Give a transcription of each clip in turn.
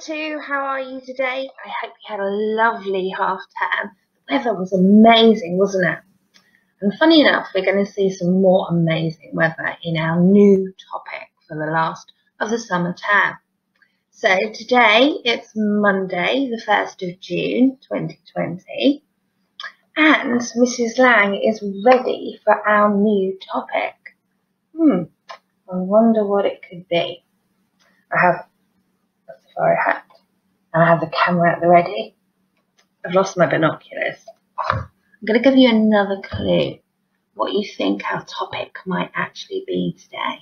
to how are you today? I hope you had a lovely half term. The weather was amazing, wasn't it? And funny enough, we're going to see some more amazing weather in our new topic for the last of the summer term. So today it's Monday, the 1st of June 2020, and Mrs. Lang is ready for our new topic. Hmm, I wonder what it could be. I have a hat and I have the camera at the ready. I've lost my binoculars. I'm going to give you another clue what you think our topic might actually be today.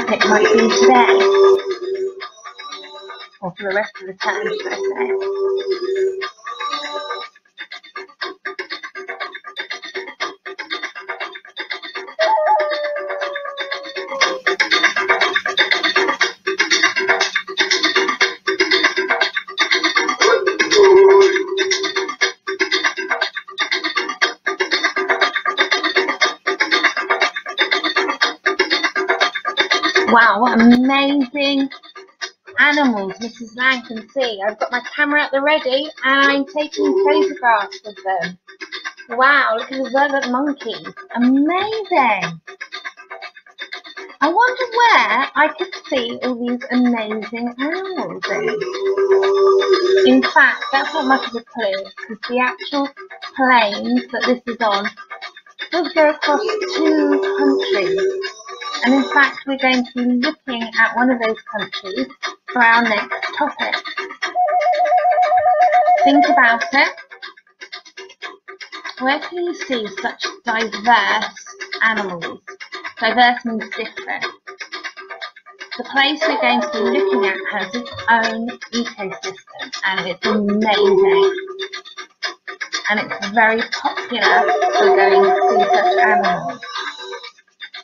Topic might be today? Or for the rest of the term, should I say? Wow, what amazing animals Mrs. Lang can see. I've got my camera at the ready and I'm taking photographs of them. Wow, look at the vervet monkeys. Amazing. I wonder where I could see all these amazing animals in. In fact, that's not much of a clue because the actual plains that this is on does go across two countries. And in fact, we're going to be looking at one of those countries for our next topic. Think about it. Where can you see such diverse animals? Diverse means different. The place we're going to be looking at has its own ecosystem and it's amazing. And it's very popular for going to see such animals.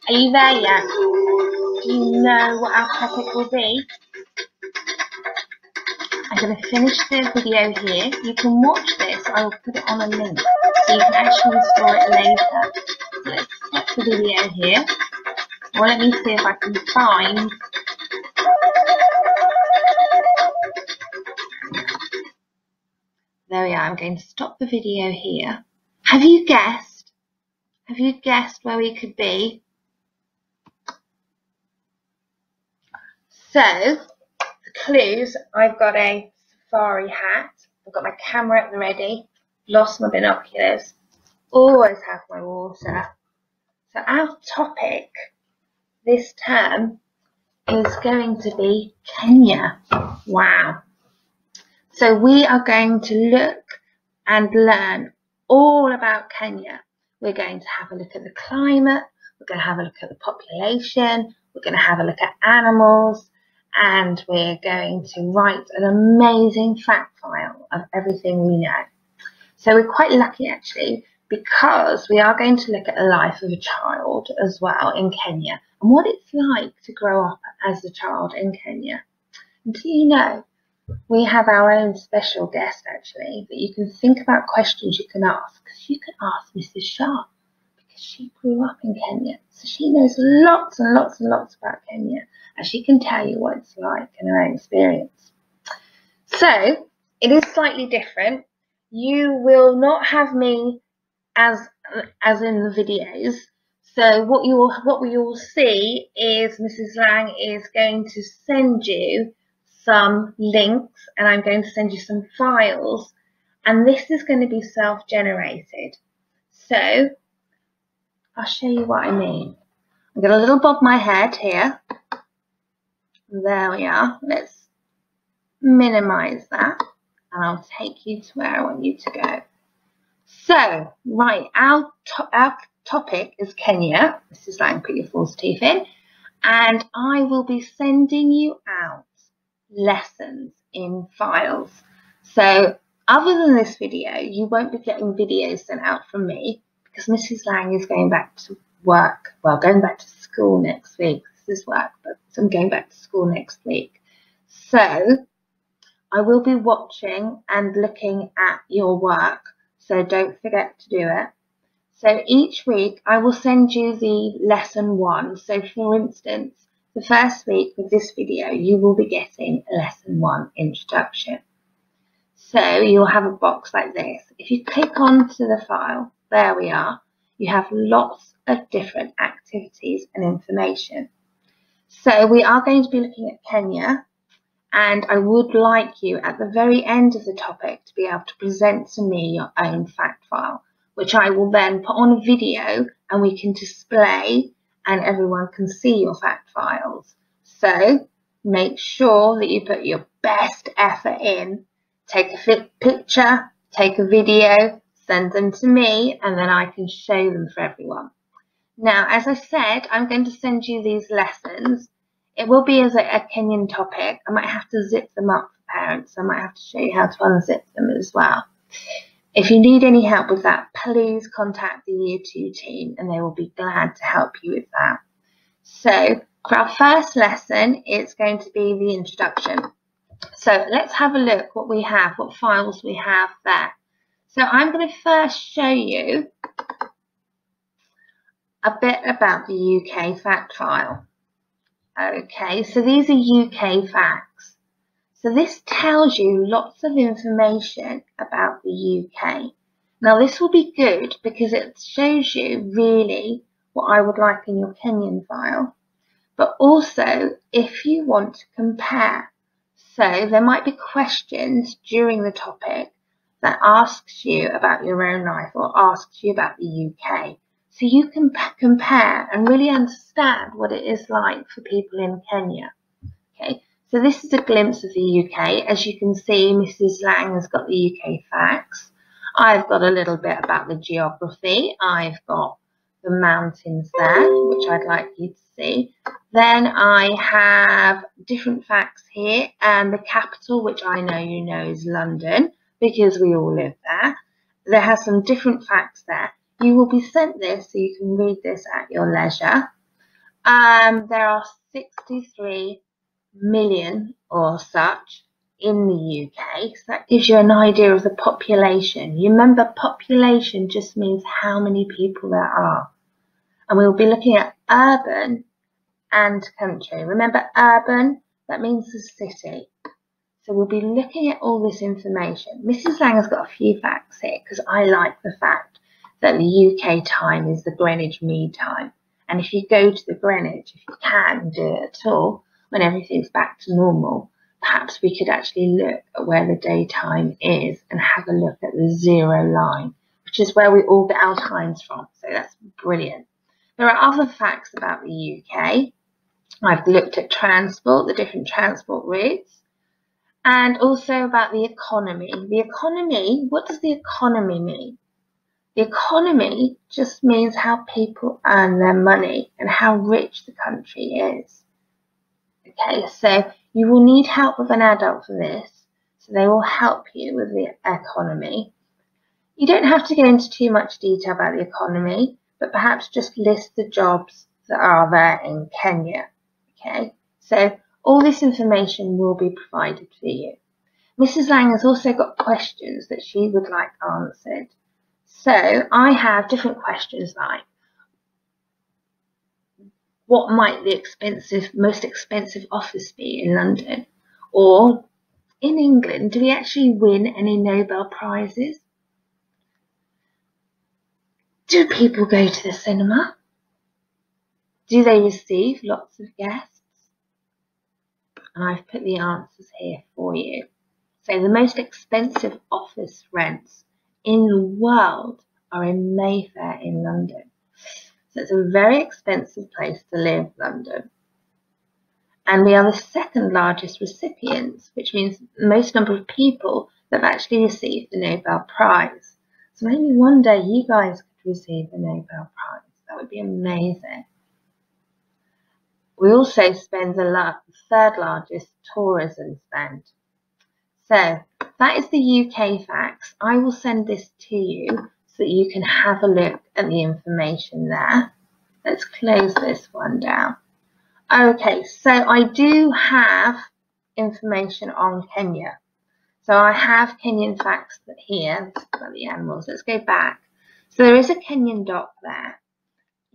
Are you there yet? Do you know what our topic will be? I'm going to finish the video here. You can watch this. I will put it on a link so you can actually store it later. Let's stop the video here. Well, let me see if I can find There we are. I'm going to stop the video here. Have you guessed? Have you guessed where we could be? So, the clues, I've got a safari hat, I've got my camera at the ready, lost my binoculars, always have my water. So our topic this term is going to be Kenya. Wow. So we are going to look and learn all about Kenya. We're going to have a look at the climate, we're going to have a look at the population, we're going to have a look at animals, and we're going to write an amazing fact file of everything we know. So we're quite lucky actually because we are going to look at the life of a child as well in Kenya and what it's like to grow up as a child in Kenya. And do you know, we have our own special guest actually that you can think about questions you can ask you can ask Mrs. Shah because she grew up in Kenya. So she knows lots and lots and lots about Kenya and she can tell you what it's like in her own experience. So it is slightly different. You will not have me as as in the videos. So what you will what we will see is Mrs. Lang is going to send you some links and I'm going to send you some files and this is going to be self-generated. So I'll show you what I mean. I've got a little bob my head here there we are. Let's minimize that and I'll take you to where I want you to go. So, right, our, to our topic is Kenya. This is Lang, put your false teeth in. And I will be sending you out lessons in files. So, other than this video, you won't be getting videos sent out from me because Mrs. Lang is going back to work, well, going back to school next week. This is work, but I'm going back to school next week. So I will be watching and looking at your work, so don't forget to do it. So each week I will send you the lesson one. So for instance, the first week with this video, you will be getting lesson one introduction. So you'll have a box like this. If you click onto the file, there we are, you have lots of different activities and information. So we are going to be looking at Kenya and I would like you at the very end of the topic to be able to present to me your own fact file, which I will then put on a video and we can display and everyone can see your fact files. So make sure that you put your best effort in, take a picture, take a video, send them to me, and then I can show them for everyone. Now, as I said, I'm going to send you these lessons it will be as a, a Kenyan topic. I might have to zip them up for parents. I might have to show you how to unzip them as well. If you need any help with that, please contact the Year 2 team and they will be glad to help you with that. So for our first lesson, it's going to be the introduction. So let's have a look what we have, what files we have there. So I'm going to first show you a bit about the UK fact file. Okay, so these are UK facts. So this tells you lots of information about the UK. Now this will be good because it shows you really what I would like in your Kenyan file, but also if you want to compare. So there might be questions during the topic that asks you about your own life or asks you about the UK. So you can compare and really understand what it is like for people in Kenya. Okay, so this is a glimpse of the UK. As you can see, Mrs. Lang has got the UK facts. I've got a little bit about the geography. I've got the mountains there, which I'd like you to see. Then I have different facts here, and the capital, which I know you know is London, because we all live there. There has some different facts there. You will be sent this so you can read this at your leisure. Um, there are 63 million or such in the UK. So that gives you an idea of the population. You remember population just means how many people there are. And we'll be looking at urban and country. Remember urban, that means the city. So we'll be looking at all this information. Mrs. Lang has got a few facts here because I like the fact that the UK time is the Greenwich Mean Time. And if you go to the Greenwich, if you can do it at all, when everything's back to normal, perhaps we could actually look at where the daytime is and have a look at the zero line, which is where we all get our times from. So that's brilliant. There are other facts about the UK. I've looked at transport, the different transport routes, and also about the economy. The economy, what does the economy mean? The economy just means how people earn their money and how rich the country is. Okay, so you will need help with an adult for this, so they will help you with the economy. You don't have to go into too much detail about the economy, but perhaps just list the jobs that are there in Kenya. Okay, so all this information will be provided for you. Mrs. Lang has also got questions that she would like answered. So I have different questions like, what might the expensive, most expensive office be in London? Or in England, do we actually win any Nobel Prizes? Do people go to the cinema? Do they receive lots of guests? And I've put the answers here for you. So the most expensive office rents in the world are in Mayfair in London. So it's a very expensive place to live, London. And we are the second largest recipients, which means most number of people that have actually received the Nobel Prize. So maybe one day you guys could receive the Nobel Prize. That would be amazing. We also spend the third largest tourism spend. So that is the UK facts. I will send this to you so that you can have a look at the information there. Let's close this one down. Okay, so I do have information on Kenya. So I have Kenyan facts here about the animals. Let's go back. So there is a Kenyan doc there.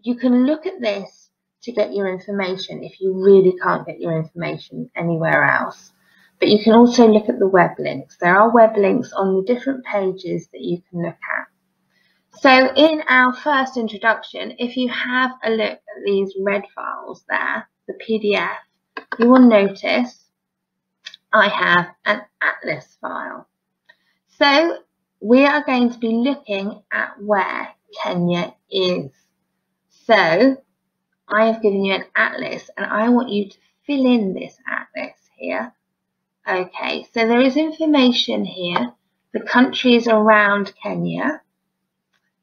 You can look at this to get your information if you really can't get your information anywhere else. But you can also look at the web links. There are web links on the different pages that you can look at. So in our first introduction, if you have a look at these red files there, the PDF, you will notice I have an atlas file. So we are going to be looking at where Kenya is. So I have given you an atlas and I want you to fill in this atlas here. Okay, so there is information here, the countries around Kenya,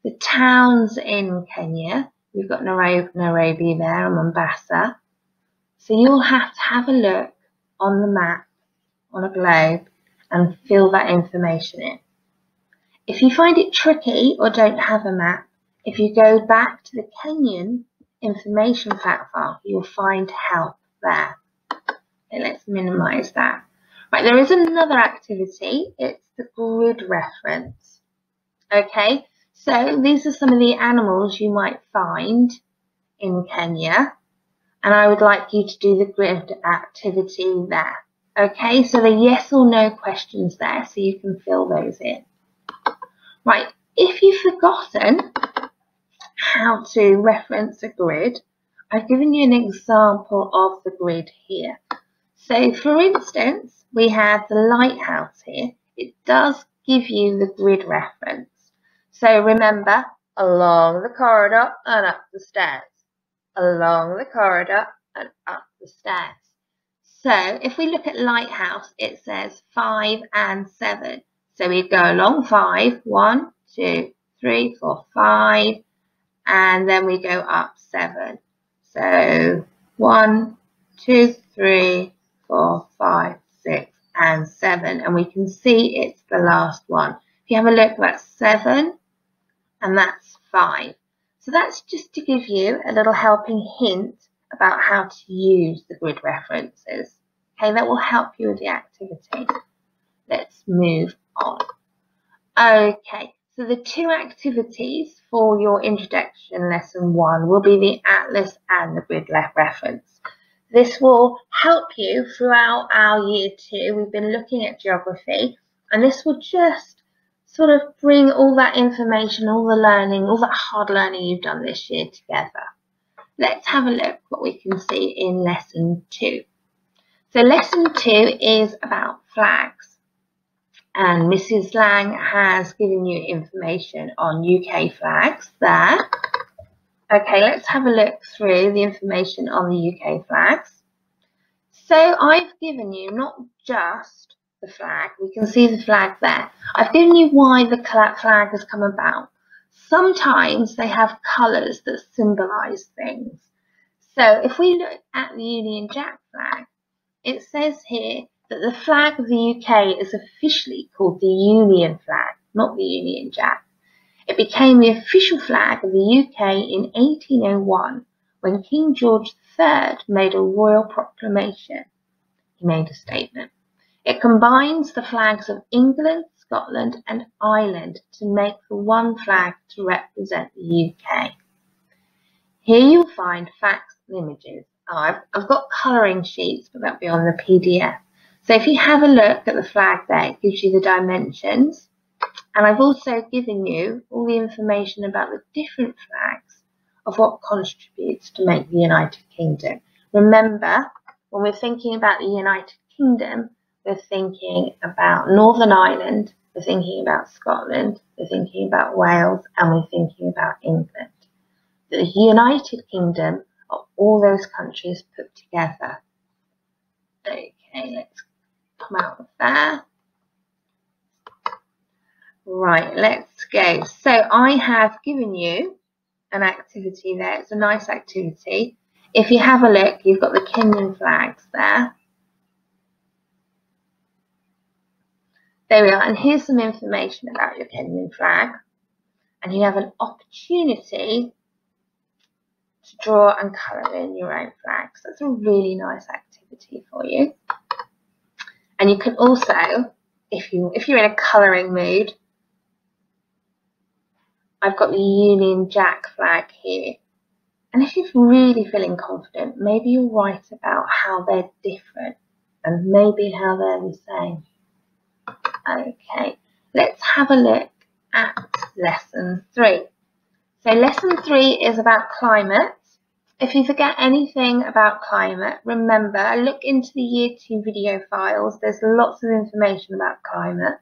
the towns in Kenya. We've got Nairobi there and Mombasa. So you'll have to have a look on the map, on a globe, and fill that information in. If you find it tricky or don't have a map, if you go back to the Kenyan information fact file, you'll find help there. Okay, let's minimize that. Right, there is another activity. It's the grid reference. Okay, so these are some of the animals you might find in Kenya. And I would like you to do the grid activity there. Okay, so the yes or no questions there, so you can fill those in. Right, if you've forgotten how to reference a grid, I've given you an example of the grid here. So for instance, we have the lighthouse here. It does give you the grid reference. So remember, along the corridor and up the stairs. Along the corridor and up the stairs. So if we look at lighthouse, it says 5 and 7. So we go along 5, 1, 2, 3, 4, 5, and then we go up 7. So 1, 2, 3, 4, 5, 6, and 7. And we can see it's the last one. If you have a look, that's 7 and that's 5. So that's just to give you a little helping hint about how to use the grid references. Okay, that will help you with the activity. Let's move on. Okay, so the two activities for your introduction lesson one will be the atlas and the grid reference. This will help you throughout our year two. We've been looking at geography and this will just sort of bring all that information, all the learning, all that hard learning you've done this year together. Let's have a look what we can see in lesson two. So lesson two is about flags. And Mrs. Lang has given you information on UK flags there. Okay, let's have a look through the information on the UK flags. So I've given you not just the flag. We can see the flag there. I've given you why the flag has come about. Sometimes they have colours that symbolise things. So if we look at the Union Jack flag, it says here that the flag of the UK is officially called the Union flag, not the Union Jack. It became the official flag of the UK in 1801 when King George III made a royal proclamation. He made a statement. It combines the flags of England, Scotland and Ireland to make the one flag to represent the UK. Here you'll find facts and images. Oh, I've, I've got colouring sheets, but that'll be on the PDF. So if you have a look at the flag there, it gives you the dimensions. And I've also given you all the information about the different flags of what contributes to make the United Kingdom. Remember, when we're thinking about the United Kingdom, we're thinking about Northern Ireland, we're thinking about Scotland, we're thinking about Wales, and we're thinking about England. The United Kingdom are all those countries put together. Okay, let's come out of there. Right, let's go. So I have given you an activity there. It's a nice activity. If you have a look, you've got the Kenyan flags there. There we are, and here's some information about your Kenyan flag. And you have an opportunity to draw and colour in your own flags. That's a really nice activity for you. And you can also, if you if you're in a colouring mood, I've got the Union Jack flag here. And if you're really feeling confident, maybe you'll write about how they're different and maybe how they're the same. Okay, let's have a look at lesson three. So lesson three is about climate. If you forget anything about climate, remember, look into the year two video files. There's lots of information about climate.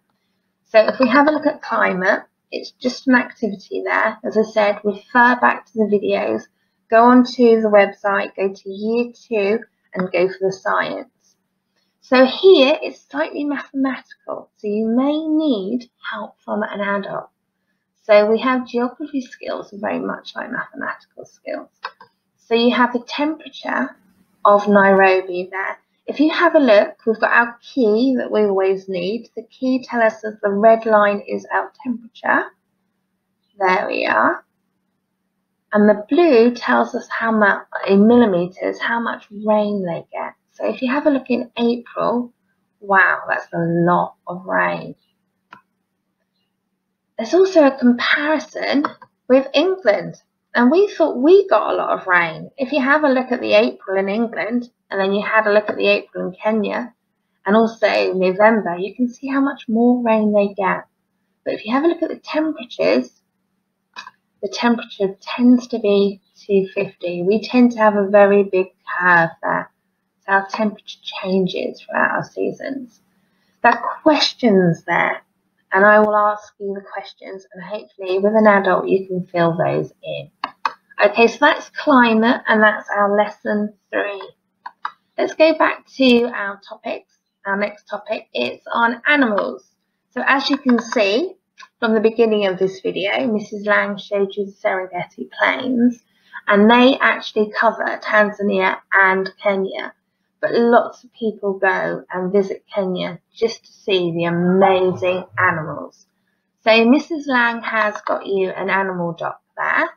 So if we have a look at climate, it's just an activity there. As I said, refer back to the videos, go onto the website, go to year two and go for the science. So here it's slightly mathematical, so you may need help from an adult. So we have geography skills very much like mathematical skills. So you have the temperature of Nairobi there. If you have a look, we've got our key that we always need. The key tells us that the red line is our temperature. There we are. And the blue tells us how much, in millimetres, how much rain they get. So if you have a look in April, wow, that's a lot of rain. There's also a comparison with England. And we thought we got a lot of rain. If you have a look at the April in England, and then you had a look at the April in Kenya, and also November, you can see how much more rain they get. But if you have a look at the temperatures, the temperature tends to be 250. We tend to have a very big curve there. So our temperature changes throughout our seasons. There are questions there and I will ask you the questions and hopefully with an adult you can fill those in. Okay, so that's climate and that's our lesson three. Let's go back to our topics. Our next topic is on animals. So as you can see from the beginning of this video, Mrs. Lang showed you the Serengeti Plains and they actually cover Tanzania and Kenya but lots of people go and visit Kenya just to see the amazing animals. So Mrs. Lang has got you an animal doc there.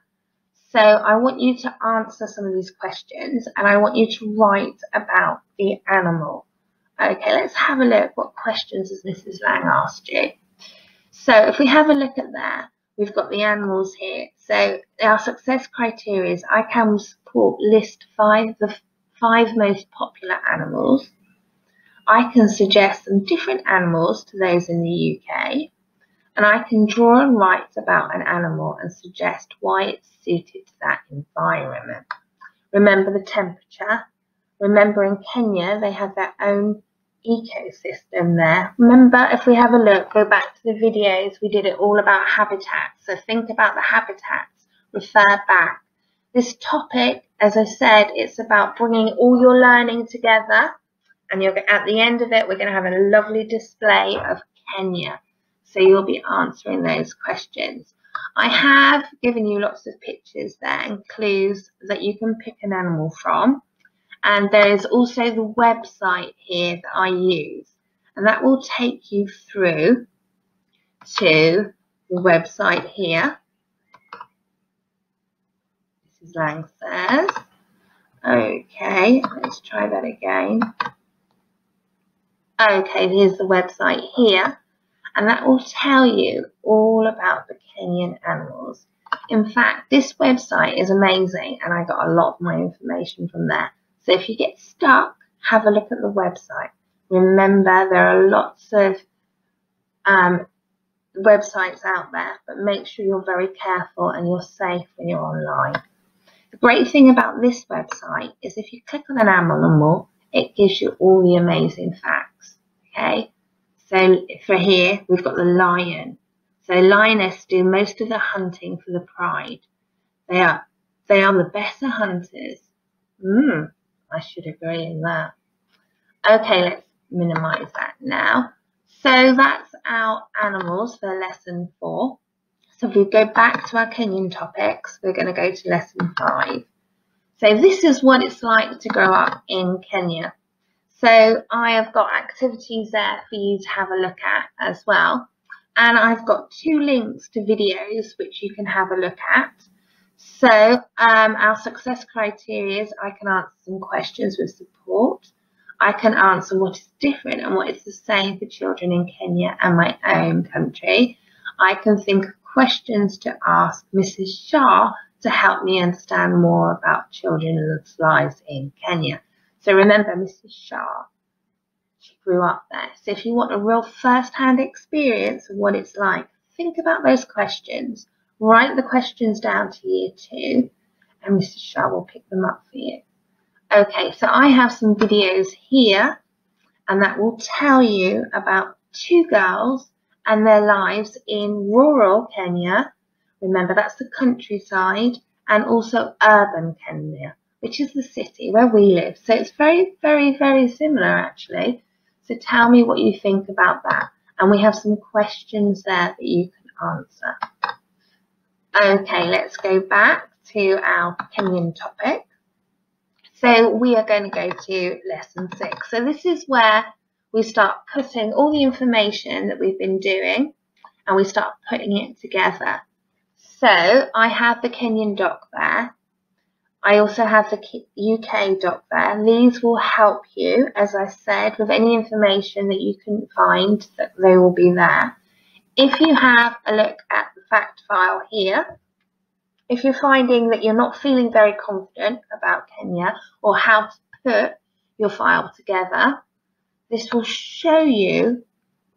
So I want you to answer some of these questions and I want you to write about the animal. Okay, let's have a look. What questions has Mrs. Lang asked you? So if we have a look at that, we've got the animals here. So our success criteria is I can support list five the five most popular animals. I can suggest some different animals to those in the UK, and I can draw and write about an animal and suggest why it's suited to that environment. Remember the temperature. Remember in Kenya, they have their own ecosystem there. Remember, if we have a look, go back to the videos, we did it all about habitats. So think about the habitats, refer back. This topic as I said, it's about bringing all your learning together. And you're, at the end of it, we're going to have a lovely display of Kenya. So you'll be answering those questions. I have given you lots of pictures there and clues that you can pick an animal from. And there's also the website here that I use. And that will take you through to the website here. This is Lang says. Okay, let's try that again. Okay, here's the website here, and that will tell you all about the Kenyan animals. In fact, this website is amazing, and I got a lot of my information from there. So if you get stuck, have a look at the website. Remember, there are lots of um, websites out there, but make sure you're very careful and you're safe when you're online. The great thing about this website is if you click on an animal, it gives you all the amazing facts. Okay, so for here, we've got the lion. So lioness do most of the hunting for the pride. They are, they are the better hunters. Hmm, I should agree in that. Okay, let's minimize that now. So that's our animals for lesson four. So if we go back to our Kenyan topics, we're going to go to lesson five. So this is what it's like to grow up in Kenya. So I have got activities there for you to have a look at as well. And I've got two links to videos which you can have a look at. So um, our success criteria is I can answer some questions with support. I can answer what is different and what is the same for children in Kenya and my own country. I can think of questions to ask Mrs. Shah to help me understand more about children's lives in Kenya. So remember, Mrs. Shah, she grew up there. So if you want a real first-hand experience of what it's like, think about those questions. Write the questions down to year two, and Mrs. Shah will pick them up for you. Okay, so I have some videos here, and that will tell you about two girls and their lives in rural Kenya. Remember, that's the countryside and also urban Kenya, which is the city where we live. So it's very, very, very similar actually. So tell me what you think about that. And we have some questions there that you can answer. Okay, let's go back to our Kenyan topic. So we are going to go to lesson six. So this is where we start putting all the information that we've been doing and we start putting it together. So I have the Kenyan doc there. I also have the UK doc there. These will help you, as I said, with any information that you can find that they will be there. If you have a look at the fact file here, if you're finding that you're not feeling very confident about Kenya or how to put your file together, this will show you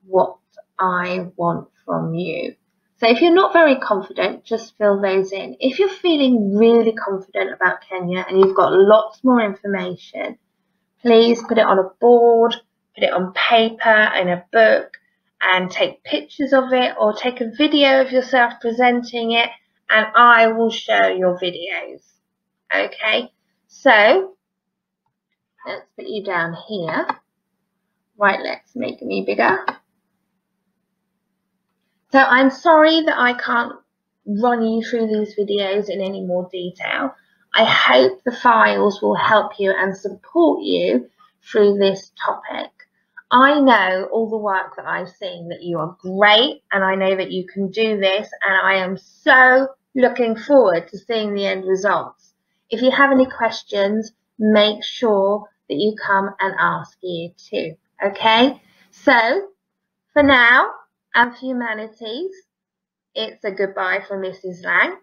what I want from you. So if you're not very confident, just fill those in. If you're feeling really confident about Kenya and you've got lots more information, please put it on a board, put it on paper, in a book, and take pictures of it or take a video of yourself presenting it and I will show your videos. Okay, so let's put you down here. Right, let's make me bigger. So I'm sorry that I can't run you through these videos in any more detail. I hope the files will help you and support you through this topic. I know all the work that I've seen that you are great and I know that you can do this and I am so looking forward to seeing the end results. If you have any questions, make sure that you come and ask year too. Okay, so for now, and humanities, it's a goodbye from Mrs. Lang.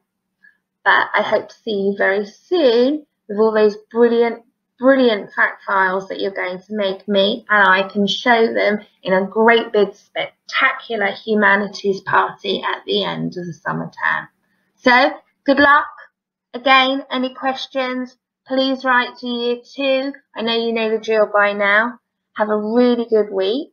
But I hope to see you very soon with all those brilliant, brilliant fact files that you're going to make me, and I can show them in a great big spectacular humanities party at the end of the summer term. So, good luck. Again, any questions, please write to year two. I know you know the drill by now. Have a really good week